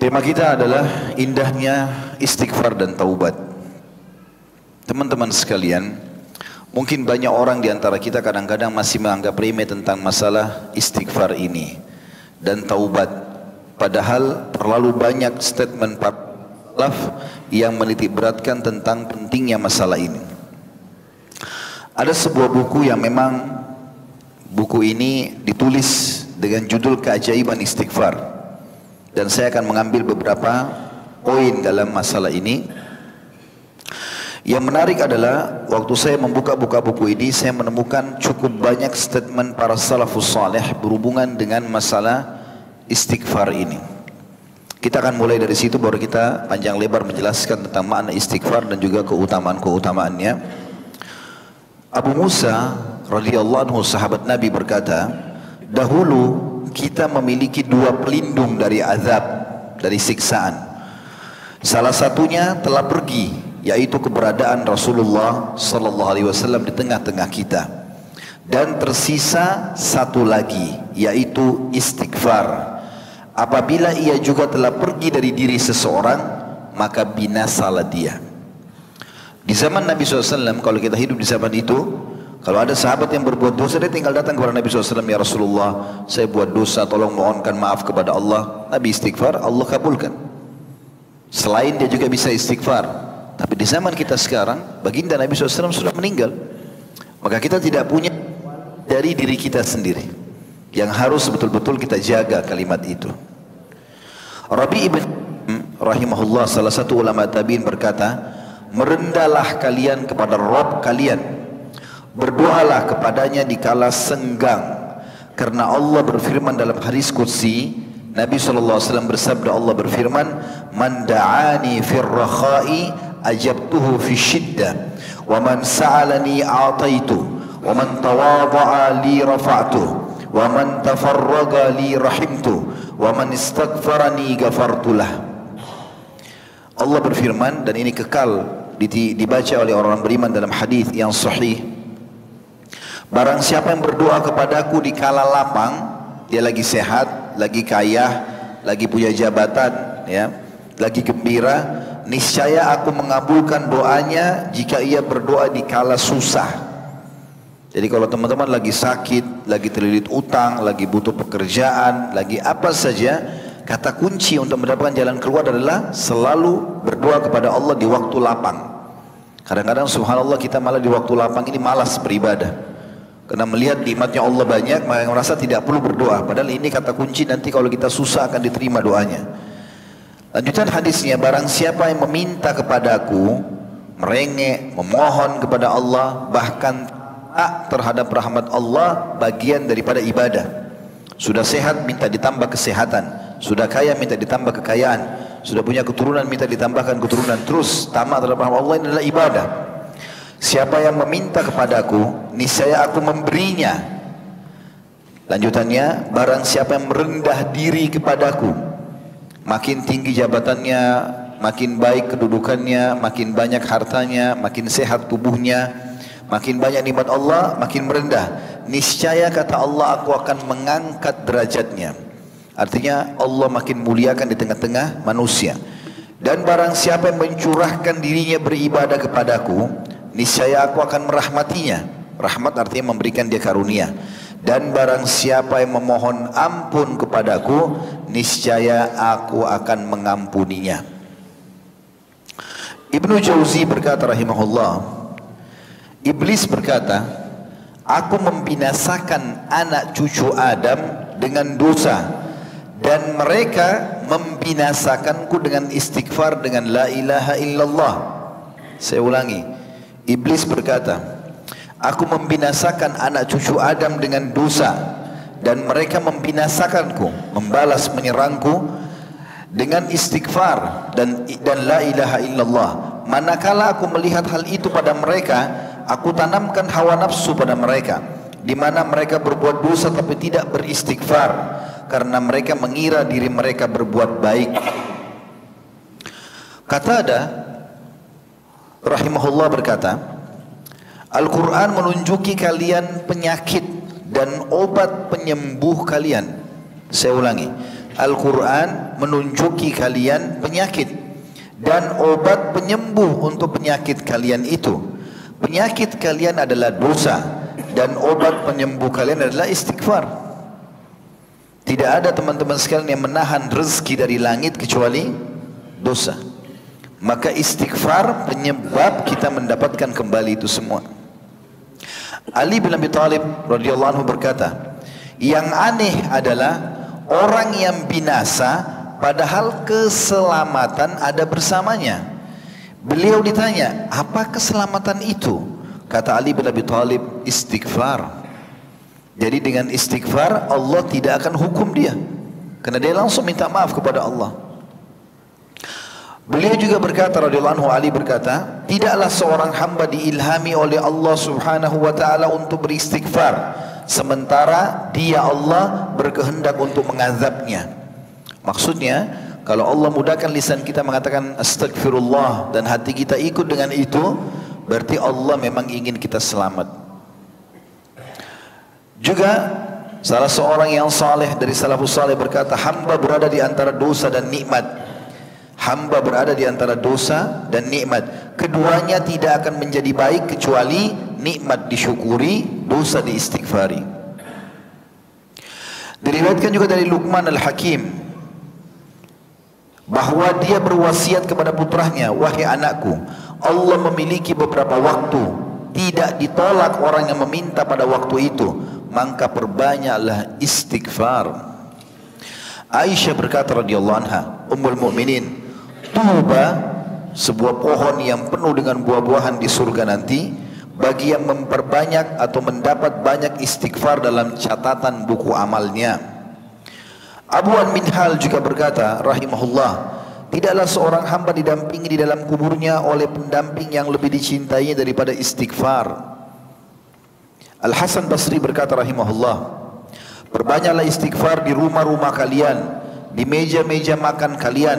Tema kita adalah indahnya istighfar dan taubat. Teman-teman sekalian, mungkin banyak orang di antara kita kadang-kadang masih menganggap remeh tentang masalah istighfar ini dan taubat. Padahal terlalu banyak statement laf yang menitik beratkan tentang pentingnya masalah ini. Ada sebuah buku yang memang buku ini ditulis dengan judul keajaiban istighfar dan saya akan mengambil beberapa poin dalam masalah ini. Yang menarik adalah waktu saya membuka-buka buku ini saya menemukan cukup banyak statement para salafus saleh berhubungan dengan masalah istighfar ini. Kita akan mulai dari situ baru kita panjang lebar menjelaskan tentang makna istighfar dan juga keutamaan-keutamaannya. Abu Musa radhiyallahu anhu sahabat Nabi berkata, dahulu kita memiliki dua pelindung dari azab, dari siksaan. Salah satunya telah pergi, yaitu keberadaan Rasulullah sallallahu alaihi wasallam di tengah-tengah kita. Dan tersisa satu lagi, yaitu istighfar. Apabila ia juga telah pergi dari diri seseorang, maka binasalah dia. Di zaman Nabi SAW, kalau kita hidup di zaman itu, kalau ada sahabat yang berbuat dosa, dia tinggal datang kepada Nabi SAW, Ya Rasulullah, saya buat dosa, tolong mohonkan maaf kepada Allah. Nabi istighfar, Allah kabulkan. Selain dia juga bisa istighfar. Tapi di zaman kita sekarang, baginda Nabi SAW sudah meninggal. Maka kita tidak punya dari diri kita sendiri. Yang harus betul-betul kita jaga kalimat itu. Rabi ibn rahimahullah salah satu ulama tabiin berkata, merendahlah kalian kepada Rabb kalian Berdoalah kepadanya di kala senggang. Karena Allah berfirman dalam hadis qudsi, Nabi SAW bersabda Allah berfirman, "Man da'ani fir rakha'i ajabtuhu fi shiddah, wa man sa'alani a'taitu, wa man tawadha'a li rafa'tu, wa man tafarraga li rahimtu, wa man istaghfarani ghafartulah." Allah berfirman dan ini kekal dibaca oleh orang-orang beriman dalam hadis yang sahih Barang siapa yang berdoa kepadaku di kala lapang, dia lagi sehat, lagi kaya, lagi punya jabatan, ya, lagi gembira, niscaya aku mengabulkan doanya jika ia berdoa di kala susah. Jadi kalau teman-teman lagi sakit, lagi terlilit utang, lagi butuh pekerjaan, lagi apa saja, kata kunci untuk mendapatkan jalan keluar adalah selalu berdoa kepada Allah di waktu lapang. Kadang-kadang subhanallah kita malah di waktu lapang ini malas beribadah. Karena melihat nikmatnya Allah banyak, maka merasa tidak perlu berdoa. Padahal ini kata kunci nanti kalau kita susah akan diterima doanya. Lanjutan hadisnya, barang siapa yang meminta kepadaku, merengek, memohon kepada Allah, bahkan tak terhadap rahmat Allah, bagian daripada ibadah. Sudah sehat, minta ditambah kesehatan. Sudah kaya, minta ditambah kekayaan. Sudah punya keturunan, minta ditambahkan keturunan. Terus, tamat terhadap rahmat Allah ini adalah ibadah. Siapa yang meminta kepadaku, niscaya aku memberinya. Lanjutannya, barang siapa yang merendah diri kepadaku, makin tinggi jabatannya, makin baik kedudukannya, makin banyak hartanya, makin sehat tubuhnya, makin banyak nikmat Allah, makin merendah. Niscaya kata Allah, aku akan mengangkat derajatnya. Artinya Allah makin muliakan di tengah-tengah manusia. Dan barang siapa yang mencurahkan dirinya beribadah kepadaku, niscaya aku akan merahmatinya. Rahmat artinya memberikan dia karunia. Dan barang siapa yang memohon ampun kepadaku, niscaya aku akan mengampuninya. Ibnu Jauzi berkata rahimahullah, Iblis berkata, aku membinasakan anak cucu Adam dengan dosa dan mereka membinasakanku dengan istighfar dengan la ilaha illallah. Saya ulangi, Iblis berkata, Aku membinasakan anak cucu Adam dengan dosa dan mereka membinasakanku, membalas menyerangku dengan istighfar dan dan la ilaha illallah. Manakala aku melihat hal itu pada mereka, aku tanamkan hawa nafsu pada mereka, di mana mereka berbuat dosa tapi tidak beristighfar karena mereka mengira diri mereka berbuat baik. Kata ada rahimahullah berkata, Al-Quran menunjuki kalian penyakit dan obat penyembuh kalian. Saya ulangi. Al-Quran menunjuki kalian penyakit dan obat penyembuh untuk penyakit kalian itu. Penyakit kalian adalah dosa dan obat penyembuh kalian adalah istighfar. Tidak ada teman-teman sekalian yang menahan rezeki dari langit kecuali dosa. Maka istighfar penyebab kita mendapatkan kembali itu semua. Ali bin Abi Thalib radhiyallahu anhu berkata, yang aneh adalah orang yang binasa padahal keselamatan ada bersamanya. Beliau ditanya, apa keselamatan itu? Kata Ali bin Abi Thalib, istighfar. Jadi dengan istighfar Allah tidak akan hukum dia. Karena dia langsung minta maaf kepada Allah. Beliau juga berkata radhiyallahu anhu Ali berkata, tidaklah seorang hamba diilhami oleh Allah Subhanahu wa taala untuk beristighfar sementara dia Allah berkehendak untuk mengazabnya. Maksudnya, kalau Allah mudahkan lisan kita mengatakan astagfirullah dan hati kita ikut dengan itu, berarti Allah memang ingin kita selamat. Juga salah seorang yang saleh dari salafus saleh berkata, hamba berada di antara dosa dan nikmat. Hamba berada di antara dosa dan nikmat. Keduanya tidak akan menjadi baik kecuali nikmat disyukuri, dosa diistighfari. Diriwayatkan juga dari Luqman Al-Hakim bahwa dia berwasiat kepada putranya, wahai anakku, Allah memiliki beberapa waktu tidak ditolak orang yang meminta pada waktu itu, maka perbanyaklah istighfar. Aisyah berkata radhiyallahu anha, Ummul Mukminin, tuba sebuah pohon yang penuh dengan buah-buahan di surga nanti bagi yang memperbanyak atau mendapat banyak istighfar dalam catatan buku amalnya. Abu An Minhal juga berkata rahimahullah Tidaklah seorang hamba didampingi di dalam kuburnya oleh pendamping yang lebih dicintainya daripada istighfar. Al Hasan Basri berkata rahimahullah, Perbanyaklah istighfar di rumah-rumah kalian, di meja-meja makan kalian,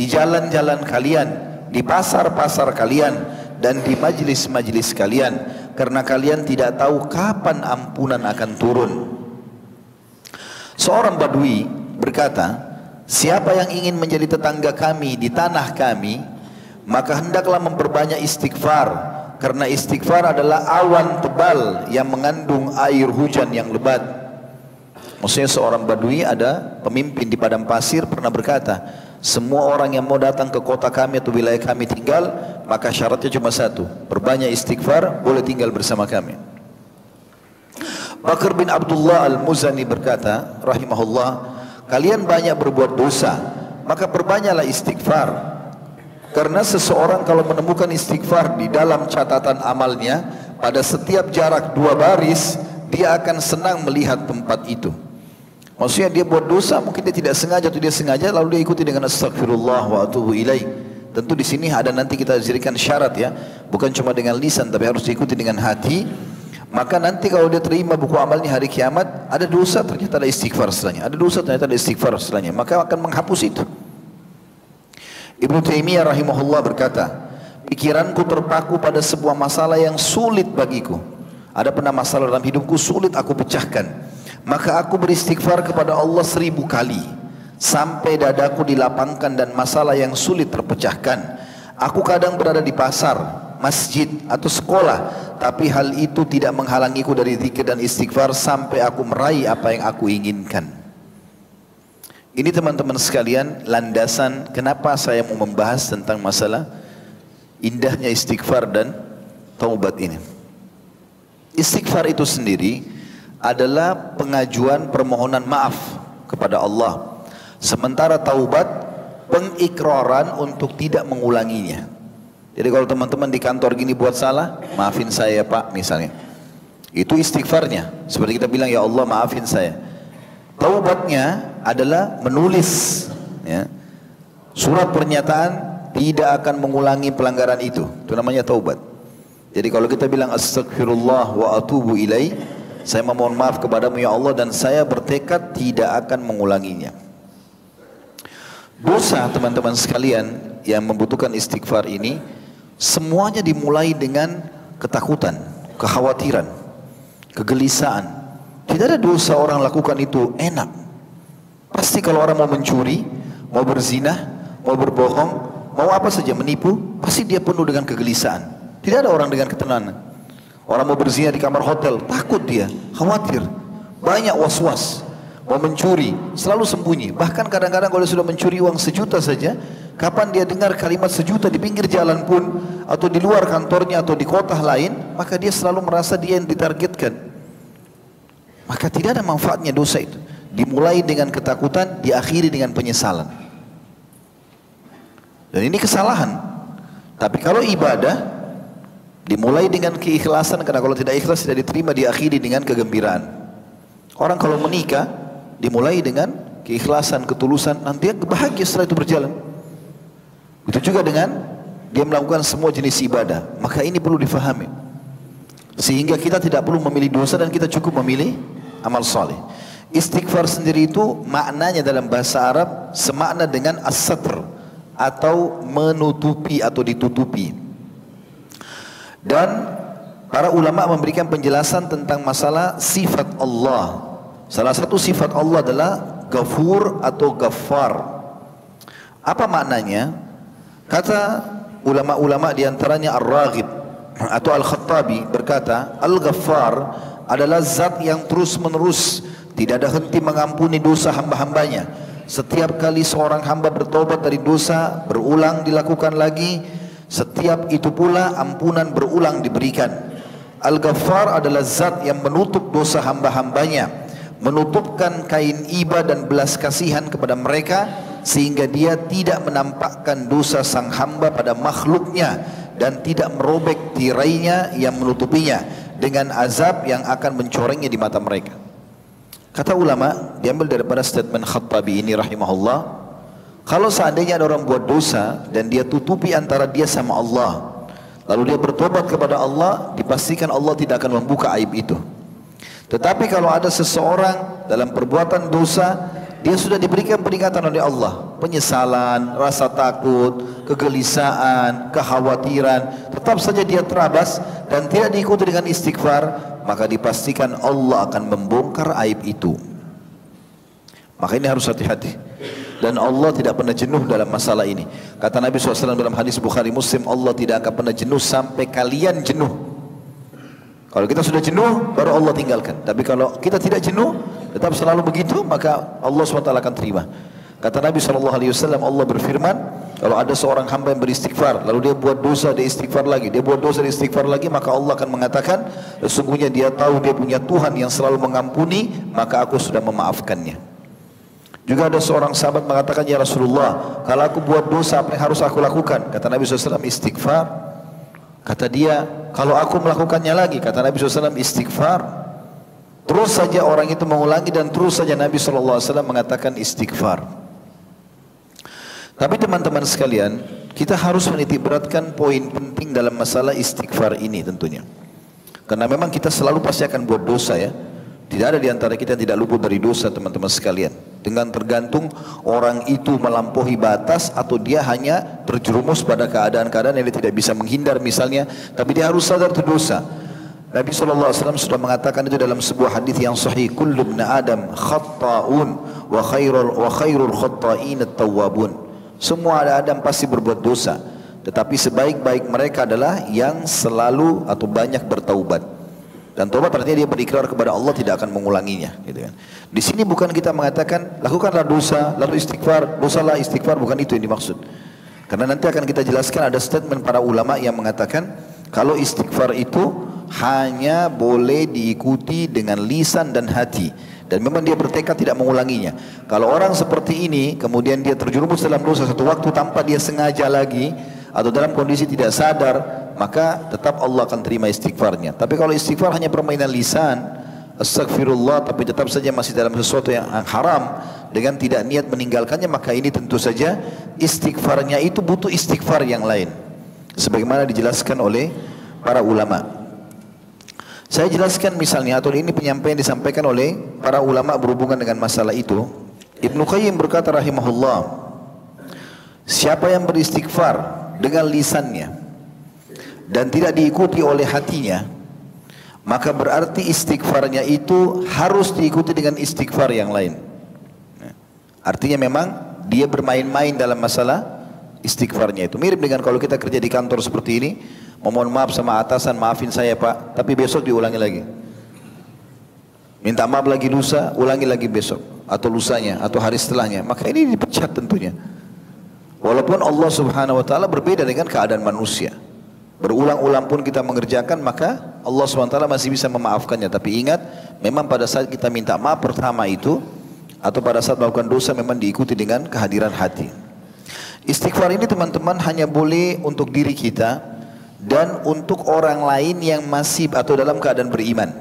di jalan-jalan kalian, di pasar-pasar kalian, dan di majlis-majlis kalian, karena kalian tidak tahu kapan ampunan akan turun. Seorang badui berkata, Siapa yang ingin menjadi tetangga kami di tanah kami, maka hendaklah memperbanyak istighfar, karena istighfar adalah awan tebal yang mengandung air hujan yang lebat. Maksudnya seorang badui ada pemimpin di padang pasir pernah berkata, semua orang yang mau datang ke kota kami atau wilayah kami tinggal, maka syaratnya cuma satu, perbanyak istighfar, boleh tinggal bersama kami. Bakar bin Abdullah Al-Muzani berkata, rahimahullah, kalian banyak berbuat dosa, maka perbanyaklah istighfar. Karena seseorang kalau menemukan istighfar di dalam catatan amalnya, pada setiap jarak dua baris, dia akan senang melihat tempat itu. Maksudnya dia buat dosa, mungkin dia tidak sengaja atau dia sengaja, lalu dia ikuti dengan astagfirullah wa atubu ilaih. Tentu di sini ada nanti kita jadikan syarat ya, bukan cuma dengan lisan, tapi harus diikuti dengan hati. Maka nanti kalau dia terima buku amalnya hari kiamat, ada dosa ternyata ada istighfar setelahnya, ada dosa ternyata ada istighfar setelahnya, maka akan menghapus itu. Ibnu Taimiyah rahimahullah berkata, pikiranku terpaku pada sebuah masalah yang sulit bagiku. Ada pernah masalah dalam hidupku sulit aku pecahkan. Maka aku beristighfar kepada Allah seribu kali. Sampai dadaku dilapangkan dan masalah yang sulit terpecahkan. Aku kadang berada di pasar, masjid atau sekolah. Tapi hal itu tidak menghalangiku dari zikir dan istighfar Sampai aku meraih apa yang aku inginkan. Ini teman-teman sekalian landasan kenapa saya mau membahas tentang masalah Indahnya istighfar dan taubat ini. Istighfar itu sendiri adalah pengajuan permohonan maaf kepada Allah. Sementara taubat pengikraran untuk tidak mengulanginya. Jadi kalau teman-teman di kantor gini buat salah, maafin saya Pak misalnya. Itu istighfarnya. Seperti kita bilang ya Allah maafin saya. Taubatnya adalah menulis ya, surat pernyataan tidak akan mengulangi pelanggaran itu. Itu namanya taubat. Jadi kalau kita bilang astagfirullah wa atubu ilaih saya memohon maaf kepadamu ya Allah dan saya bertekad tidak akan mengulanginya. Dosa teman-teman sekalian yang membutuhkan istighfar ini semuanya dimulai dengan ketakutan, kekhawatiran, kegelisahan. Tidak ada dosa orang lakukan itu enak. Pasti kalau orang mau mencuri, mau berzina, mau berbohong, mau apa saja menipu, pasti dia penuh dengan kegelisahan. Tidak ada orang dengan ketenangan. Orang mau berzina di kamar hotel, takut dia, khawatir. Banyak was-was. Mau mencuri, selalu sembunyi. Bahkan kadang-kadang kalau sudah mencuri uang sejuta saja, kapan dia dengar kalimat sejuta di pinggir jalan pun, atau di luar kantornya, atau di kota lain, maka dia selalu merasa dia yang ditargetkan. Maka tidak ada manfaatnya dosa itu. Dimulai dengan ketakutan, diakhiri dengan penyesalan. Dan ini kesalahan. Tapi kalau ibadah, dimulai dengan keikhlasan, karena kalau tidak ikhlas tidak diterima, diakhiri dengan kegembiraan. Orang kalau menikah, dimulai dengan keikhlasan, ketulusan, nanti bahagia setelah itu berjalan. Itu juga dengan dia melakukan semua jenis ibadah. Maka ini perlu difahami. Sehingga kita tidak perlu memilih dosa dan kita cukup memilih amal soleh. Istighfar sendiri itu maknanya dalam bahasa Arab semakna dengan as-satr atau menutupi atau ditutupi. Dan para ulama memberikan penjelasan tentang masalah sifat Allah. Salah satu sifat Allah adalah Ghafur atau Ghaffar. Apa maknanya? Kata ulama-ulama di antaranya Ar-Raghib atau Al-Khattabi berkata, Al-Ghaffar adalah zat yang terus menerus tidak ada henti mengampuni dosa hamba-hambanya. Setiap kali seorang hamba bertobat dari dosa, berulang dilakukan lagi. Setiap itu pula ampunan berulang diberikan. Al-Ghaffar adalah zat yang menutup dosa hamba-hambanya. Menutupkan kain iba dan belas kasihan kepada mereka. Sehingga dia tidak menampakkan dosa sang hamba pada makhluknya. Dan tidak merobek tirainya yang menutupinya. Dengan azab yang akan mencorengnya di mata mereka. Kata ulama, diambil daripada statement Khattabi ini rahimahullah, kalau seandainya ada orang buat dosa dan dia tutupi antara dia sama Allah, lalu dia bertobat kepada Allah, dipastikan Allah tidak akan membuka aib itu. Tetapi kalau ada seseorang dalam perbuatan dosa, dia sudah diberikan peringatan oleh Allah, penyesalan, rasa takut, kegelisahan, kekhawatiran, tetap saja dia terabas dan tidak diikuti dengan istighfar, maka dipastikan Allah akan membongkar aib itu. Maka ini harus hati-hati. Dan Allah tidak pernah jenuh dalam masalah ini. Kata Nabi SAW dalam hadis Bukhari Muslim, Allah tidak akan pernah jenuh sampai kalian jenuh. Kalau kita sudah jenuh, baru Allah tinggalkan. Tapi kalau kita tidak jenuh, tetap selalu begitu, maka Allah SWT akan terima. Kata Nabi SAW, Allah berfirman, kalau ada seorang hamba yang beristighfar, lalu dia buat dosa, dia istighfar lagi, dia buat dosa, dia istighfar lagi, maka Allah akan mengatakan, sesungguhnya dia tahu dia punya Tuhan yang selalu mengampuni, maka aku sudah memaafkannya. Juga ada seorang sahabat mengatakan, Ya Rasulullah, kalau aku buat dosa, apa yang harus aku lakukan? Kata Nabi SAW, istighfar. Kata dia, kalau aku melakukannya lagi, kata Nabi SAW, istighfar. Terus saja orang itu mengulangi dan terus saja Nabi SAW mengatakan istighfar. Tapi teman-teman sekalian, kita harus menitik beratkan poin penting dalam masalah istighfar ini tentunya. Karena memang kita selalu pasti akan buat dosa ya. Tidak ada di antara kita yang tidak luput dari dosa teman-teman sekalian. Dengan tergantung orang itu melampaui batas atau dia hanya terjerumus pada keadaan-keadaan yang dia tidak bisa menghindar misalnya. Tapi dia harus sadar itu dosa. Nabi SAW sudah mengatakan itu dalam sebuah hadis yang sahih. Kullu ibn Adam khatta'un wa khairul, wa khairul khatta'in at-tawwabun. Semua ada Adam pasti berbuat dosa. Tetapi sebaik-baik mereka adalah yang selalu atau banyak bertaubat. Dan taubat artinya dia berikrar kepada Allah tidak akan mengulanginya. Gitu kan. Di sini bukan kita mengatakan lakukanlah dosa, lalu istighfar, dosalah istighfar, bukan itu yang dimaksud. Karena nanti akan kita jelaskan ada statement para ulama yang mengatakan kalau istighfar itu hanya boleh diikuti dengan lisan dan hati dan memang dia bertekad tidak mengulanginya. Kalau orang seperti ini kemudian dia terjerumus dalam dosa satu waktu tanpa dia sengaja lagi atau dalam kondisi tidak sadar, maka tetap Allah akan terima istighfarnya. Tapi kalau istighfar hanya permainan lisan, astagfirullah tapi tetap saja masih dalam sesuatu yang haram dengan tidak niat meninggalkannya, maka ini tentu saja istighfarnya itu butuh istighfar yang lain. Sebagaimana dijelaskan oleh para ulama. Saya jelaskan misalnya atau ini penyampaian disampaikan oleh para ulama berhubungan dengan masalah itu. Ibnu Qayyim berkata rahimahullah, siapa yang beristighfar dengan lisannya dan tidak diikuti oleh hatinya, maka berarti istighfarnya itu harus diikuti dengan istighfar yang lain. Artinya memang dia bermain-main dalam masalah istighfarnya itu. Mirip dengan kalau kita kerja di kantor seperti ini, memohon maaf sama atasan, maafin saya pak, tapi besok diulangi lagi. Minta maaf lagi lusa, ulangi lagi besok. Atau lusanya, atau hari setelahnya. Maka ini dipecat tentunya. Walaupun Allah subhanahu wa ta'ala berbeda dengan keadaan manusia. Berulang-ulang pun kita mengerjakan, maka Allah subhanahu wa ta'ala masih bisa memaafkannya. Tapi ingat, memang pada saat kita minta maaf pertama itu, atau pada saat melakukan dosa memang diikuti dengan kehadiran hati. Istighfar ini teman-teman hanya boleh untuk diri kita dan untuk orang lain yang masih atau dalam keadaan beriman.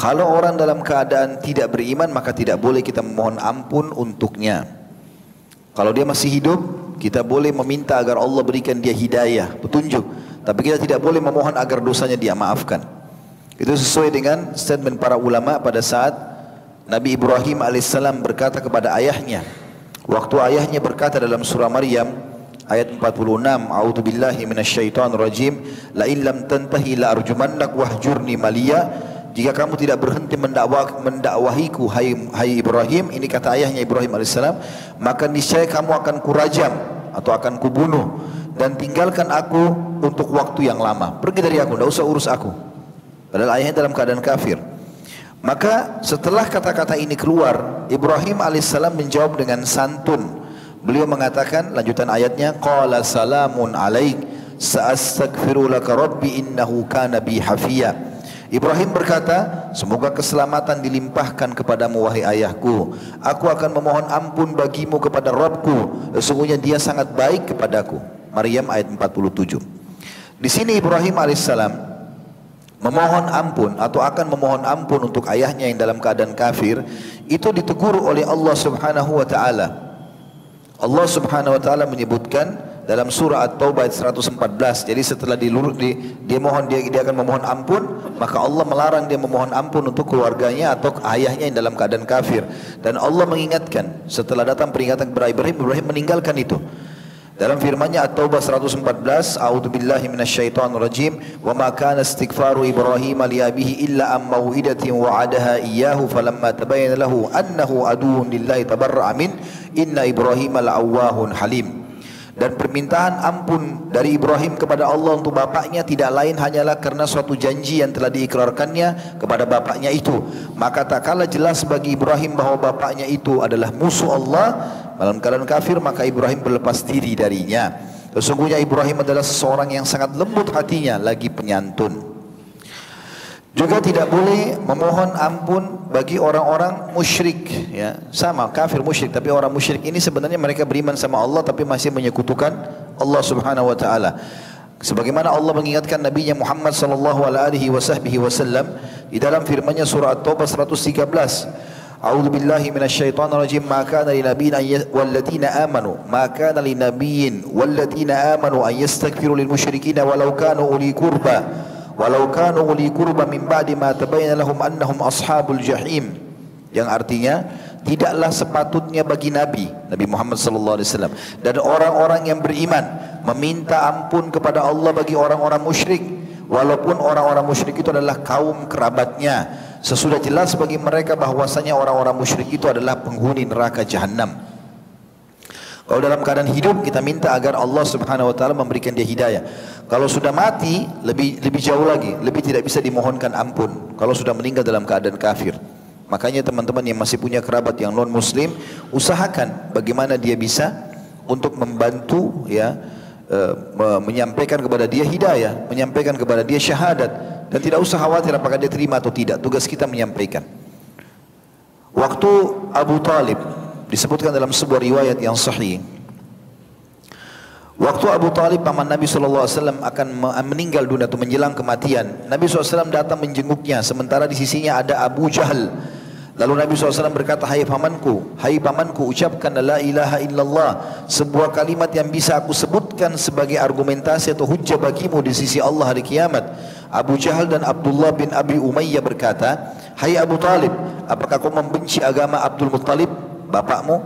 Kalau orang dalam keadaan tidak beriman maka tidak boleh kita memohon ampun untuknya. Kalau dia masih hidup, kita boleh meminta agar Allah berikan dia hidayah, petunjuk. Tapi kita tidak boleh memohon agar dosanya dia maafkan. Itu sesuai dengan statement para ulama pada saat Nabi Ibrahim alaihissalam berkata kepada ayahnya. Waktu ayahnya berkata dalam surah Maryam ayat 46, A'udzu billahi minasyaitonir rajim, la illam tantahi la arjumannak wahjurni maliya jika kamu tidak berhenti mendakwah, mendakwahiku hai, hai Ibrahim ini kata ayahnya Ibrahim alaihissalam maka niscaya kamu akan kurajam atau akan kubunuh dan tinggalkan aku untuk waktu yang lama. Pergi dari aku tidak usah urus aku. Padahal ayahnya dalam keadaan kafir. Maka setelah kata-kata ini keluar Ibrahim alaihissalam menjawab dengan santun beliau mengatakan lanjutan ayatnya qala salamun alaik sa'astaghfiru laka rabbi innahu kana bi hafiyah Ibrahim berkata, semoga keselamatan dilimpahkan kepadamu wahai ayahku. Aku akan memohon ampun bagimu kepada Rabbku. Sesungguhnya dia sangat baik kepadaku. Maryam ayat 47. Di sini Ibrahim alaihissalam memohon ampun atau akan memohon ampun untuk ayahnya yang dalam keadaan kafir itu ditegur oleh Allah Subhanahu wa taala. Allah Subhanahu wa taala menyebutkan dalam surah At-Taubah ayat 114. Jadi setelah dilur, di, dia mohon dia, dia akan memohon ampun, maka Allah melarang dia memohon ampun untuk keluarganya atau ayahnya yang dalam keadaan kafir. Dan Allah mengingatkan setelah datang peringatan kepada Ibrahim, Ibrahim meninggalkan itu. Dalam firman-Nya At-Taubah 114, A'udzu billahi minasyaitonir rajim, "Wa ma kana istighfaru Ibrahim li abihi illa am mau'idatin wa'adaha iyyahu falamma tabayyana lahu annahu aduwwun lillahi tabarra'a min inna Ibrahim la'awwahun halim." Dan permintaan ampun dari Ibrahim kepada Allah untuk bapaknya tidak lain hanyalah karena suatu janji yang telah diikrarkannya kepada bapaknya itu. Maka tak kala jelas bagi Ibrahim bahwa bapaknya itu adalah musuh Allah. Dalam keadaan kafir maka Ibrahim berlepas diri darinya. Sesungguhnya Ibrahim adalah seseorang yang sangat lembut hatinya lagi penyantun juga tidak boleh memohon ampun bagi orang-orang musyrik ya. Sama kafir musyrik tapi orang musyrik ini sebenarnya mereka beriman sama Allah tapi masih menyekutukan Allah Subhanahu wa taala. Sebagaimana Allah mengingatkan Nabi Muhammad sallallahu alaihi wasallam di dalam firman-Nya surah At-Taubah 113. A'udzu billahi minasyaitonir rajim. Ma kana lin nabiyyin wal ladzina amanu ma kana lin nabiyyin wal ladzina amanu an yastaghfiru lil musyrikeen walau kanu uli qurba min ba'di ma tabayyana lahum annahum ashabul jahim. Yang artinya tidaklah sepatutnya bagi nabi Nabi Muhammad sallallahu alaihi wasallam. Dan orang-orang yang beriman meminta ampun kepada Allah bagi orang-orang musyrik. Walaupun orang-orang musyrik itu adalah kaum kerabatnya. Sesudah jelas bagi mereka bahwasanya orang-orang musyrik itu adalah penghuni neraka jahanam kalau dalam keadaan hidup kita minta agar Allah Subhanahu wa taala memberikan dia hidayah. Kalau sudah mati lebih lebih jauh lagi, lebih tidak bisa dimohonkan ampun. Kalau sudah meninggal dalam keadaan kafir. Makanya teman-teman yang masih punya kerabat yang non muslim, usahakan bagaimana dia bisa untuk membantu ya e, menyampaikan kepada dia hidayah, menyampaikan kepada dia syahadat dan tidak usah khawatir apakah dia terima atau tidak. Tugas kita menyampaikan. Waktu Abu Talib disebutkan dalam sebuah riwayat yang sahih. Waktu Abu Talib paman Nabi SAW akan meninggal dunia atau menjelang kematian Nabi SAW datang menjenguknya. Sementara di sisinya ada Abu Jahal. Lalu Nabi SAW berkata Hai pamanku, hai pamanku ucapkan La ilaha illallah. Sebuah kalimat yang bisa aku sebutkan sebagai argumentasi atau hujah bagimu di sisi Allah hari kiamat. Abu Jahal dan Abdullah bin Abi Umayyah berkata Hai Abu Talib, apakah kau membenci agama Abdul Muttalib? Bapakmu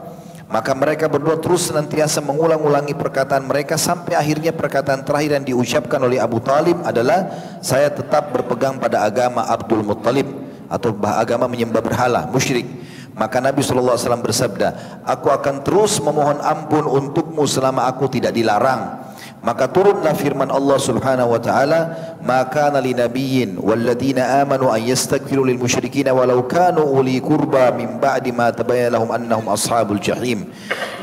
maka mereka berdua terus senantiasa mengulang-ulangi perkataan mereka sampai akhirnya perkataan terakhir yang diucapkan oleh Abu Talib adalah saya tetap berpegang pada agama Abdul Muttalib atau agama menyembah berhala musyrik Maka Nabi SAW bersabda, Aku akan terus memohon ampun untukmu selama aku tidak dilarang. Maka turunlah firman Allah Subhanahu wa taala, "Maka li nabiyyin walladzina amanu an yastaghfiru lil musyrikin walau kanu uli qurba min ba'di ma tabayyana lahum annahum ashabul jahim."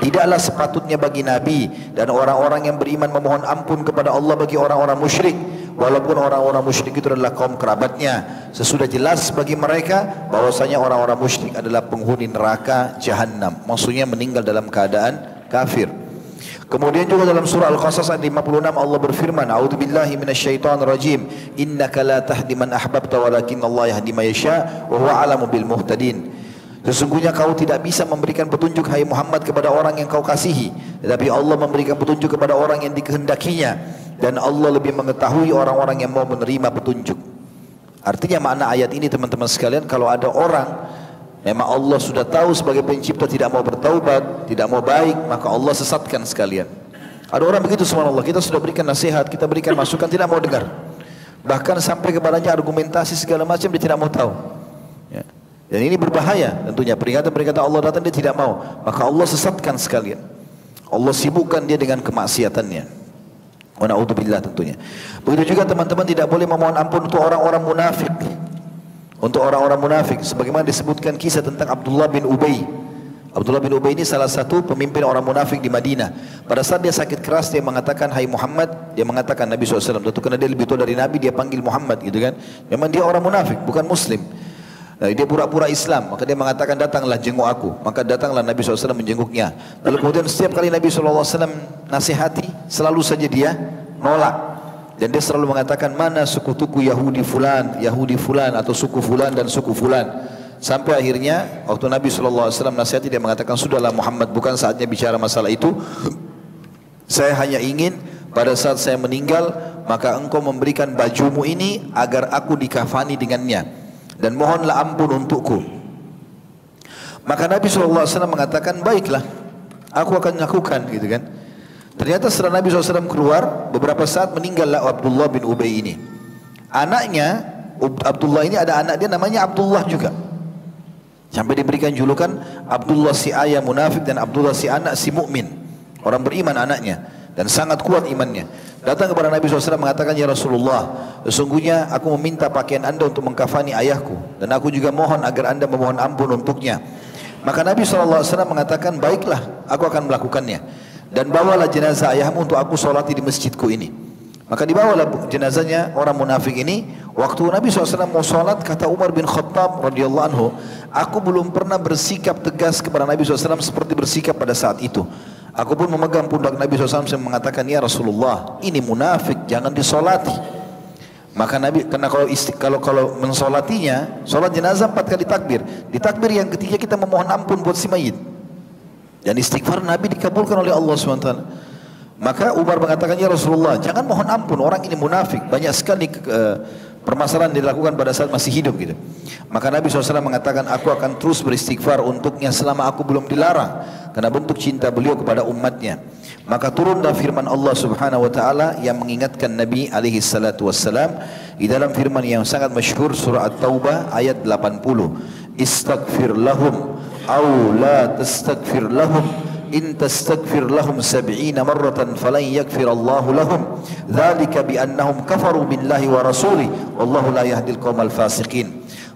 Tidaklah sepatutnya bagi nabi dan orang-orang yang beriman memohon ampun kepada Allah bagi orang-orang musyrik walaupun orang-orang musyrik itu adalah kaum kerabatnya. Sesudah jelas bagi mereka bahwasanya orang-orang musyrik adalah penghuni neraka jahanam. Maksudnya meninggal dalam keadaan kafir. Kemudian juga dalam surah Al-Qasas ayat 56 Allah berfirman, "A'udzu billahi minasyaitonir rajim. Innaka la tahdi man ahbabta walakin Allah yahdi man yasha wa huwa a'lamu bil muhtadin." Sesungguhnya kau tidak bisa memberikan petunjuk hai Muhammad kepada orang yang kau kasihi, tetapi Allah memberikan petunjuk kepada orang yang dikehendakinya dan Allah lebih mengetahui orang-orang yang mau menerima petunjuk. Artinya makna ayat ini teman-teman sekalian kalau ada orang Memang Allah sudah tahu sebagai pencipta tidak mau bertaubat, tidak mau baik, maka Allah sesatkan sekalian. Ada orang begitu subhanallah, kita sudah berikan nasihat, kita berikan masukan, tidak mau dengar. Bahkan sampai kepadanya argumentasi segala macam dia tidak mau tahu. Ya. Dan ini berbahaya tentunya. Peringatan-peringatan Allah datang dia tidak mau. Maka Allah sesatkan sekalian. Allah sibukkan dia dengan kemaksiatannya. Wa na'udzubillah tentunya. Begitu juga teman-teman tidak boleh memohon ampun untuk orang-orang munafik untuk orang-orang munafik sebagaimana disebutkan kisah tentang Abdullah bin Ubay Abdullah bin Ubay ini salah satu pemimpin orang munafik di Madinah. Pada saat dia sakit keras dia mengatakan Hai Muhammad, dia mengatakan Nabi SAW. Tentu karena dia lebih tua dari Nabi dia panggil Muhammad gitu kan. Memang dia orang munafik, bukan Muslim. Nah, dia pura-pura Islam, maka dia mengatakan datanglah jenguk aku. Maka datanglah Nabi SAW menjenguknya. Lalu kemudian setiap kali Nabi SAW nasihati, selalu saja dia nolak. Dan dia selalu mengatakan mana suku-tuku Yahudi fulan, Yahudi fulan atau suku fulan dan suku fulan. Sampai akhirnya waktu Nabi SAW nasihati dia mengatakan sudahlah Muhammad bukan saatnya bicara masalah itu. Saya hanya ingin pada saat saya meninggal maka engkau memberikan bajumu ini agar aku dikafani dengannya dan mohonlah ampun untukku. Maka Nabi SAW mengatakan baiklah aku akan lakukan gitu kan. Ternyata setelah Nabi SAW keluar, beberapa saat meninggallah Abdullah bin Ubay ini. Anaknya, Abdullah ini ada anak dia namanya Abdullah juga. Sampai diberikan julukan Abdullah si ayah munafik dan Abdullah si anak si mukmin. Orang beriman anaknya dan sangat kuat imannya. Datang kepada Nabi SAW mengatakan, Ya Rasulullah, sesungguhnya aku meminta pakaian anda untuk mengkafani ayahku. Dan aku juga mohon agar anda memohon ampun untuknya. Maka Nabi SAW mengatakan, baiklah, aku akan melakukannya dan bawalah jenazah ayahmu untuk aku solati di masjidku ini. Maka dibawalah jenazahnya orang munafik ini. Waktu Nabi SAW mau solat, kata Umar bin Khattab radhiyallahu anhu, aku belum pernah bersikap tegas kepada Nabi SAW seperti bersikap pada saat itu. Aku pun memegang pundak Nabi SAW dan mengatakan, Ya Rasulullah, ini munafik, jangan disolati. Maka Nabi, karena kalau isti, kalau kalau mensolatinya, solat jenazah empat kali takbir. Di takbir yang ketiga kita memohon ampun buat si mayit. Dan istighfar Nabi dikabulkan oleh Allah SWT. Maka Umar mengatakan, Ya Rasulullah, jangan mohon ampun, orang ini munafik. Banyak sekali uh, permasalahan dilakukan pada saat masih hidup gitu. Maka Nabi SAW mengatakan, aku akan terus beristighfar untuknya selama aku belum dilarang. Karena bentuk cinta beliau kepada umatnya. Maka turunlah firman Allah Subhanahu wa taala yang mengingatkan Nabi alaihi salatu wassalam di dalam firman yang sangat masyhur surah At-Taubah ayat 80. Istaghfir lahum أو لا تستغفر لهم إن تستغفر لهم سبعين مرة فلن يغفر الله لهم. ذلك بأنهم كفروا kafaru billahi wa rasulih wallahu la yahdil qaumal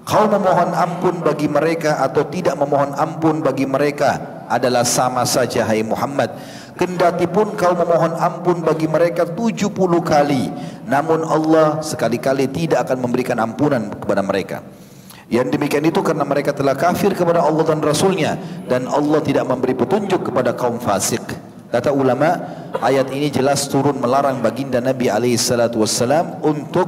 kau memohon ampun bagi mereka atau tidak memohon ampun bagi mereka adalah sama saja hai Muhammad. Kendati pun kau memohon ampun bagi mereka 70 kali namun Allah sekali-kali tidak akan memberikan ampunan kepada mereka. Yang demikian itu karena mereka telah kafir kepada Allah dan Rasulnya dan Allah tidak memberi petunjuk kepada kaum fasik. Kata ulama, ayat ini jelas turun melarang baginda Nabi alaihi salatu wassalam untuk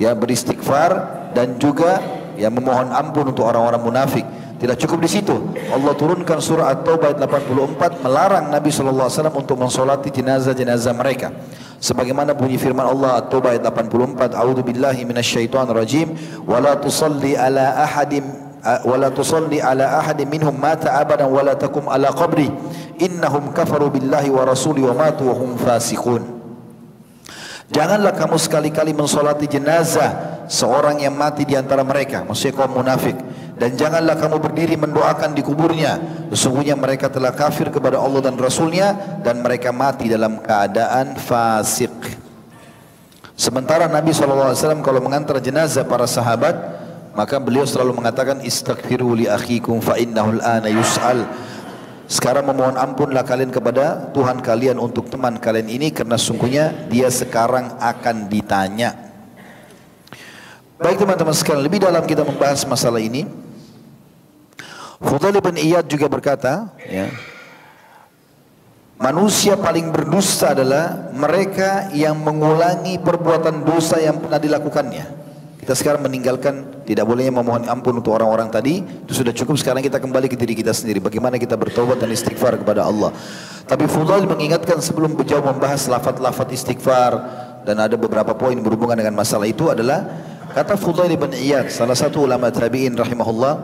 ya beristighfar dan juga ya memohon ampun untuk orang-orang munafik. Tidak cukup di situ. Allah turunkan surah At-Taubah ayat 84 melarang Nabi sallallahu alaihi wasallam untuk mensolati jenazah-jenazah mereka. Sebagaimana bunyi firman Allah At-Taubah ayat 84 A'udzu billahi minasyaitonir rajim wala tusalli ala ahadin wala tusalli ala ahadin minhum mata abadan wala takum ala qabri. Innahum kafaru billahi wa rasuli wa wa Janganlah kamu sekali-kali mensolati jenazah seorang yang mati di antara mereka, maksudnya kaum munafik. Dan janganlah kamu berdiri mendoakan di kuburnya sesungguhnya mereka telah kafir kepada Allah dan Rasulnya dan mereka mati dalam keadaan fasik sementara Nabi SAW kalau mengantar jenazah para sahabat maka beliau selalu mengatakan istaghfiru li akhikum fa innahu al-ana yus'al sekarang memohon ampunlah kalian kepada Tuhan kalian untuk teman kalian ini karena sungguhnya dia sekarang akan ditanya. Baik teman-teman sekalian, lebih dalam kita membahas masalah ini. Fudail bin Iyad juga berkata, ya, manusia paling berdusta adalah mereka yang mengulangi perbuatan dosa yang pernah dilakukannya. Kita sekarang meninggalkan tidak bolehnya memohon ampun untuk orang-orang tadi itu sudah cukup sekarang kita kembali ke diri kita sendiri bagaimana kita bertobat dan istighfar kepada Allah. Tapi Fudail mengingatkan sebelum jauh membahas lafaz-lafaz istighfar dan ada beberapa poin berhubungan dengan masalah itu adalah kata Fudail bin Iyad salah satu ulama tabi'in rahimahullah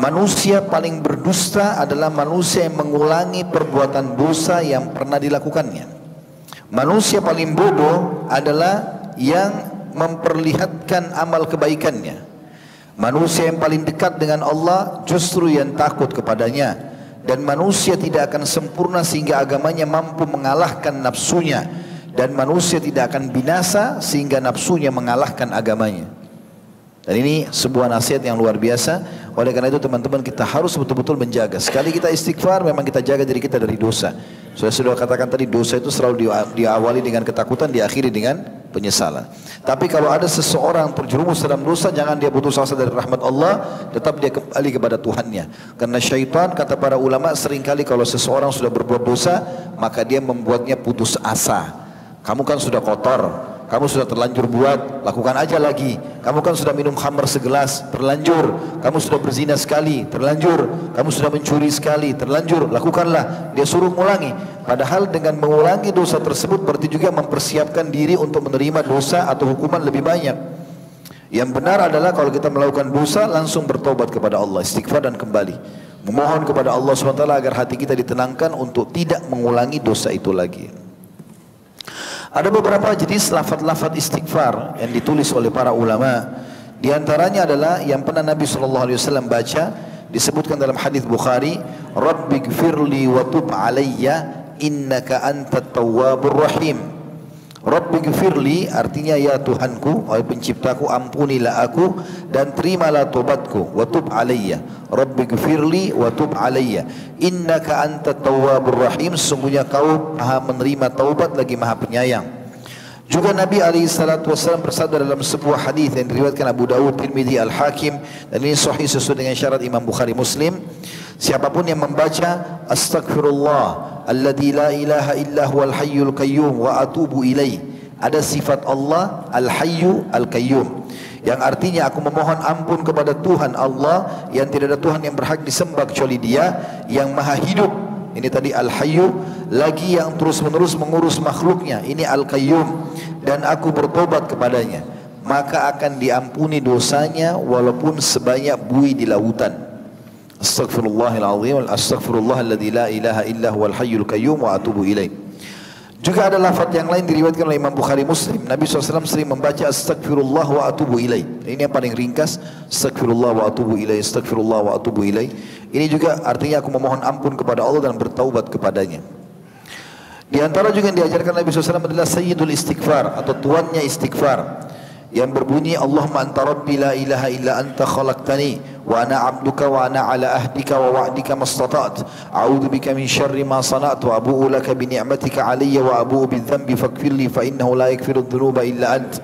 manusia paling berdusta adalah manusia yang mengulangi perbuatan dosa yang pernah dilakukannya. Manusia paling bodoh adalah yang memperlihatkan amal kebaikannya. Manusia yang paling dekat dengan Allah justru yang takut kepadanya. Dan manusia tidak akan sempurna sehingga agamanya mampu mengalahkan nafsunya. Dan manusia tidak akan binasa sehingga nafsunya mengalahkan agamanya. Dan ini sebuah nasihat yang luar biasa. Oleh karena itu teman-teman kita harus betul-betul menjaga. Sekali kita istighfar memang kita jaga diri kita dari dosa. Sudah sudah katakan tadi dosa itu selalu diawali dengan ketakutan, diakhiri dengan penyesalan. Tapi kalau ada seseorang terjerumus dalam dosa, jangan dia putus asa dari rahmat Allah, tetap dia kembali kepada Tuhannya. Karena syaitan kata para ulama sering kali kalau seseorang sudah berbuat dosa, maka dia membuatnya putus asa. Kamu kan sudah kotor, kamu sudah terlanjur buat, lakukan aja lagi. Kamu kan sudah minum khamr segelas, terlanjur. Kamu sudah berzina sekali, terlanjur. Kamu sudah mencuri sekali, terlanjur. Lakukanlah. Dia suruh mengulangi. Padahal dengan mengulangi dosa tersebut berarti juga mempersiapkan diri untuk menerima dosa atau hukuman lebih banyak. Yang benar adalah kalau kita melakukan dosa langsung bertobat kepada Allah, istighfar dan kembali. Memohon kepada Allah SWT agar hati kita ditenangkan untuk tidak mengulangi dosa itu lagi. Ada beberapa jenis lafaz-lafaz istighfar yang ditulis oleh para ulama. Di antaranya adalah yang pernah Nabi sallallahu alaihi wasallam baca disebutkan dalam hadis Bukhari, "Rabbighfirli wa tub alayya innaka antat tawwabur rahim." Rabbi gfirli artinya ya Tuhanku, wahai penciptaku ampunilah aku dan terimalah tobatku wa tub alayya. Rabbi gfirli wa tub. Innaka anta tawwabur rahim, sungguhnya kau maha menerima taubat lagi maha penyayang. Juga Nabi alaihi salatu wasallam bersabda dalam sebuah hadis yang diriwayatkan Abu Dawud, Tirmidzi, Al-Hakim dan ini sahih sesuai dengan syarat Imam Bukhari Muslim. Siapa pun yang membaca Astaghfirullah Alladhi la ilaha illa huwal hayyul qayyum wa atubu Ada sifat Allah Al-Hayyu Al-Qayyum Yang artinya aku memohon ampun kepada Tuhan Allah Yang tidak ada Tuhan yang berhak disembah kecuali dia Yang maha hidup. Ini tadi Al-Hayyu Lagi yang terus menerus mengurus makhluknya. Ini Al-Qayyum Dan aku bertobat kepadanya. Maka akan diampuni dosanya Walaupun sebanyak bui di lautan Astaghfirullahal azim astaghfirullah alladzi la ilaha illa huwal hayyul qayyum wa atubu ilaih. Juga ada lafaz yang lain diriwayatkan oleh Imam Bukhari Muslim. Nabi SAW sering membaca astaghfirullah wa atubu ilaih. Ini yang paling ringkas. Astaghfirullah wa atubu ilaih. Astaghfirullah wa atubu ilaih. Ini juga artinya aku memohon ampun kepada Allah dan bertaubat kepadanya. Di antara juga yang diajarkan Nabi SAW adalah Sayyidul Istighfar atau tuannya istighfar yang berbunyi Allahumma anta rabbi la ilaha illa anta khalaqtani wa ana abduka wa ana ala ahdika wa wa'dika mastata'at. A'udhu bika min syarri ma sana'tu wa abu'u laka bi ni'matika alayya wa abu'u bi dhanbi fakfirli fa innahu la yakfiru dhunuba illa ant.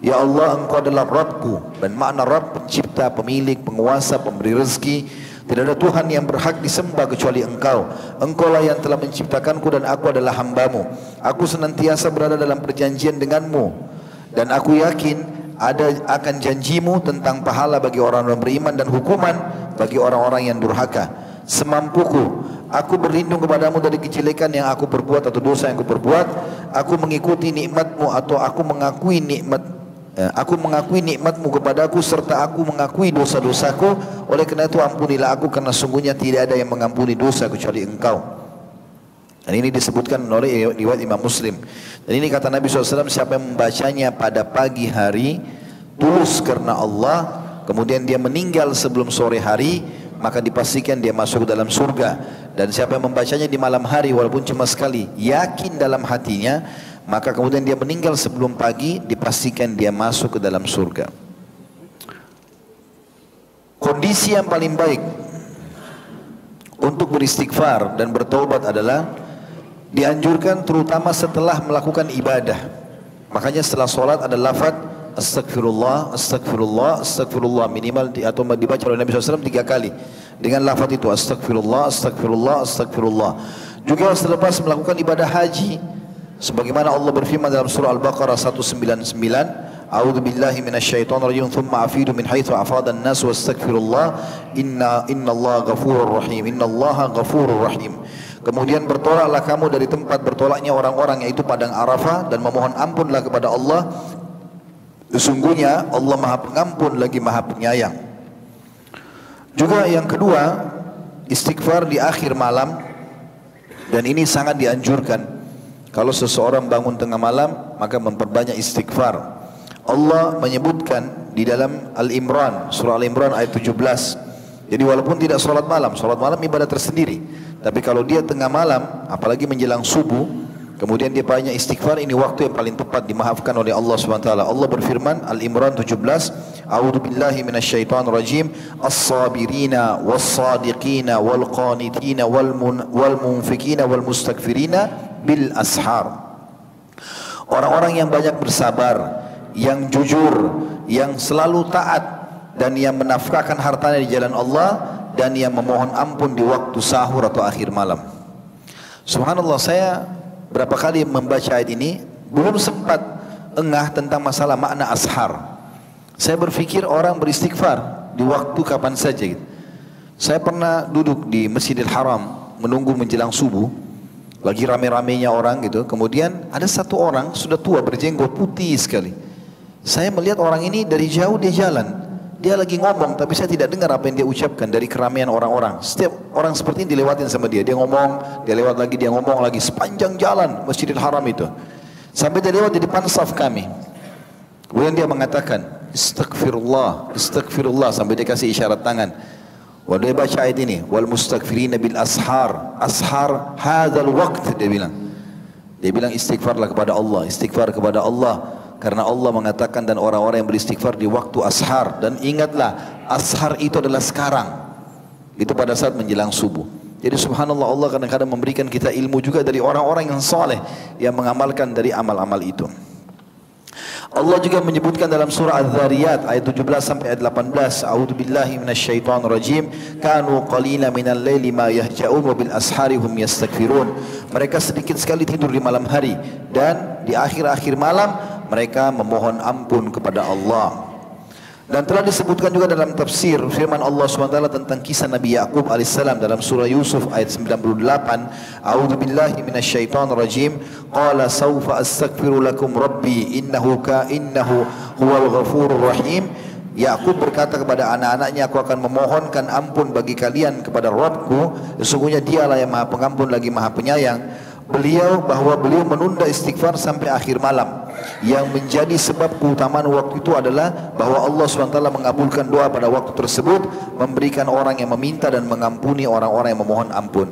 Ya Allah engkau adalah Rabbku dan makna Rabb pencipta, pemilik, penguasa, pemberi rezeki. Tidak ada Tuhan yang berhak disembah kecuali engkau. Engkau lah yang telah menciptakanku dan aku adalah hambamu. Aku senantiasa berada dalam perjanjian denganmu dan aku yakin ada akan janjimu tentang pahala bagi orang yang beriman dan hukuman bagi orang-orang yang durhaka. Semampuku, aku berlindung kepadamu dari kejelekan yang aku perbuat atau dosa yang aku perbuat. Aku mengikuti nikmatmu atau aku mengakui nikmat eh, Aku mengakui nikmatmu kepadaku serta aku mengakui dosa-dosaku Oleh karena itu ampunilah aku karena sungguhnya tidak ada yang mengampuni dosa kecuali engkau Dan ini disebutkan oleh riwayat Imam Muslim dan ini kata Nabi SAW, siapa yang membacanya pada pagi hari, tulus karena Allah, kemudian dia meninggal sebelum sore hari, maka dipastikan dia masuk dalam surga. Dan siapa yang membacanya di malam hari walaupun cuma sekali, yakin dalam hatinya, maka kemudian dia meninggal sebelum pagi, dipastikan dia masuk ke dalam surga. Kondisi yang paling baik untuk beristighfar dan bertobat adalah dianjurkan terutama setelah melakukan ibadah. Makanya setelah solat ada lafad astagfirullah, astagfirullah, astagfirullah minimal di, atau dibaca oleh Nabi SAW tiga kali dengan lafad itu astagfirullah, astagfirullah, astagfirullah. Juga selepas melakukan ibadah haji, sebagaimana Allah berfirman dalam surah Al-Baqarah 199, A'udzu billahi minasyaitonir rajim thumma afidu min haitsu afada an-nas wastaghfirullah inna innallaha ghafurur rahim innallaha ghafurur rahim Kemudian bertolaklah kamu dari tempat bertolaknya orang-orang yaitu padang Arafah dan memohon ampunlah kepada Allah Sesungguhnya Allah Maha Pengampun lagi Maha Penyayang. Juga yang kedua, istighfar di akhir malam dan ini sangat dianjurkan. Kalau seseorang bangun tengah malam, maka memperbanyak istighfar. Allah menyebutkan di dalam Al-Imran, surah Al-Imran ayat 17. Jadi walaupun tidak sholat malam, sholat malam ibadah tersendiri. Tapi kalau dia tengah malam, apalagi menjelang subuh, kemudian dia banyak istighfar, ini waktu yang paling tepat dimaafkan oleh Allah SWT. Allah berfirman, Al-Imran 17, A'udhu billahi minasyaitan rajim, As-sabirina, was-sadiqina, wal-qanitina, wal-munfikina, wal-mustakfirina, bil-ashar. Orang-orang yang banyak bersabar, yang jujur, yang selalu taat dan yang menafkahkan hartanya di jalan Allah dan yang memohon ampun di waktu sahur atau akhir malam. Subhanallah saya berapa kali membaca ayat ini belum sempat engah tentang masalah makna ashar. Saya berpikir orang beristighfar di waktu kapan saja gitu. Saya pernah duduk di Masjidil Haram menunggu menjelang subuh lagi rame-ramenya orang gitu. Kemudian ada satu orang sudah tua berjenggot putih sekali. Saya melihat orang ini dari jauh dia jalan. Dia lagi ngomong tapi saya tidak dengar apa yang dia ucapkan dari keramaian orang-orang. Setiap orang seperti ini dilewatin sama dia. Dia ngomong, dia lewat lagi, dia ngomong lagi sepanjang jalan Masjidil Haram itu. Sampai dia lewat di depan saf kami. Kemudian dia mengatakan, Istighfirullah, Istighfirullah sampai dia kasih isyarat tangan. Wah dia baca ayat ini, wal mustaghfirina bil ashar, ashar hadzal waqt dia bilang. Dia bilang istighfarlah kepada Allah, istighfar kepada Allah karena Allah mengatakan dan orang-orang yang beristighfar di waktu ashar dan ingatlah ashar itu adalah sekarang. Itu pada saat menjelang subuh. Jadi subhanallah Allah kadang-kadang memberikan kita ilmu juga dari orang-orang yang saleh yang mengamalkan dari amal-amal itu. Allah juga menyebutkan dalam surah Az-Zariyat ayat 17 sampai ayat 18, A'udzu billahi minasyaitonir rajim, kanu qalila minal laili ma yahja'un wa bil ashari hum yastaghfirun. Mereka sedikit sekali tidur di malam hari dan di akhir-akhir malam mereka memohon ampun kepada Allah. Dan telah disebutkan juga dalam tafsir firman Allah SWT tentang kisah Nabi Yaqub alaihissalam dalam surah Yusuf ayat 98. A'udzu billahi minasyaitonir rajim. Qala sawfa astaghfiru lakum rabbi innahu ka innahu huwal ghafurur rahim. Yakub berkata kepada anak-anaknya, aku akan memohonkan ampun bagi kalian kepada Rabbku. Sesungguhnya dialah yang maha pengampun lagi maha penyayang. Beliau bahwa beliau menunda istighfar sampai akhir malam. Yang menjadi sebab keutamaan waktu itu adalah bahwa Allah SWT mengabulkan doa pada waktu tersebut memberikan orang yang meminta dan mengampuni orang-orang yang memohon ampun